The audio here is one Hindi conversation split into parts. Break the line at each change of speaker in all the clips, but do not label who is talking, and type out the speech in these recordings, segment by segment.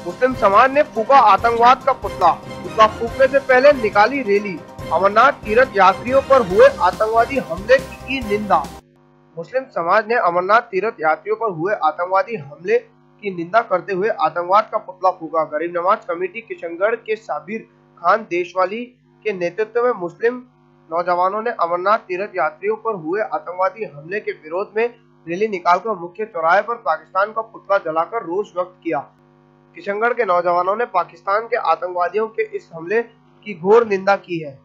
मुस्लिम समाज ने फूका आतंकवाद का पुतला पुतला फूकने से पहले निकाली रैली। अमरनाथ तीर्थ यात्रियों पर हुए आतंकवादी हमले की निंदा। मुस्लिम समाज ने अमरनाथ तीर्थ यात्रियों पर हुए आतंकवादी हमले की निंदा करते हुए आतंकवाद का पुतला फूका। गरीब नवाज़ कमेटी किशनगढ़ के साबिर खान देशवाली के नेतृत्व में मुस्लिम नौजवानों ने अमरनाथ तीर्थ यात्रियों पर हुए आतंकवादी हमले के विरोध में रैली निकालकर मुख्य चौराहे पर पाकिस्तान का पुतला जलाकर रोष व्यक्त किया। किशनगढ़ के नौजवानों ने पाकिस्तान के आतंकवादियों के इस हमले की घोर निंदा की है।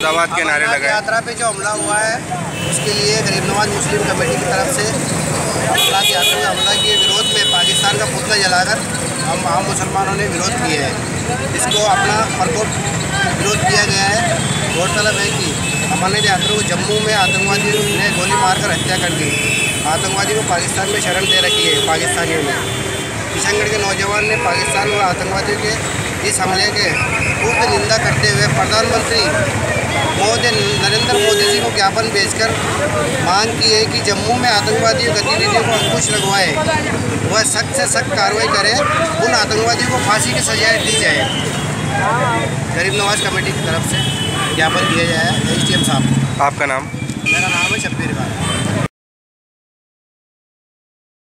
के नारे लगाए।
यात्रा पे जो हमला हुआ है उसके लिए गरीब नवाज़ मुस्लिम कमेटी की तरफ़ से यात्रा में हमला के विरोध में पाकिस्तान का पुतला जलाकर हम आम मुसलमानों ने विरोध किया है। इसको अपना प्रकोप विरोध किया गया है। गौरतलब है कि अमरनाथ यात्रा को जम्मू में आतंकवादियों ने गोली मारकर हत्या कर दी। आतंकवादी को पाकिस्तान में शरण दे रखी है पाकिस्तानियों ने। किशनगढ़ के नौजवान ने पाकिस्तान और आतंकवादियों के इस हमले के पूर्व निंदा करते हुए प्रधानमंत्री मोदी नरेंद्र मोदी ज्ञापन भेजकर मांग की है कि जम्मू में आतंकवादी गतिविधियों को अंकुश लगवाए। वह सख्त से सख्त कार्रवाई करे। उन आतंकवादियों को फांसी की सजाएँ दी जाए। गरीब नवाज़ कमेटी की तरफ़ से ज्ञापन दिया जाए एस साहब।
आपका नाम?
मेरा नाम है शब्बीर खान